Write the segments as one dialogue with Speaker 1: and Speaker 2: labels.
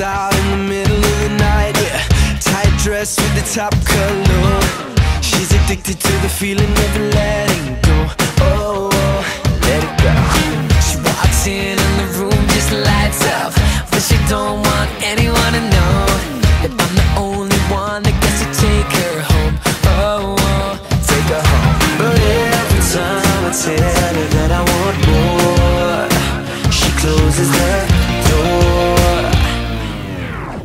Speaker 1: out in the middle of the night yeah. Tight dress with the top cut low. She's addicted to the feeling of letting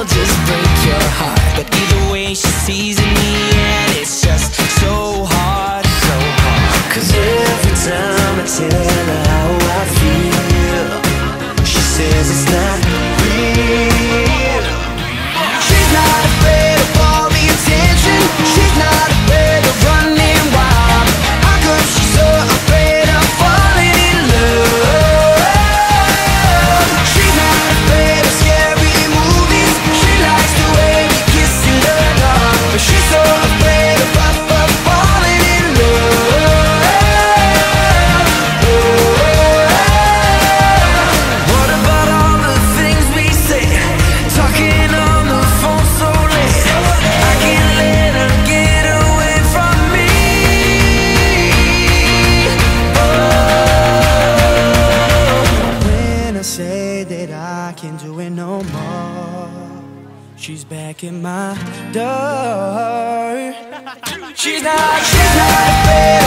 Speaker 1: will just break your heart. But either way she sees in me and it's just so hard, so hard. Cause every time I tell her that I can do it no more. She's back at my door. She's not, she's not fair.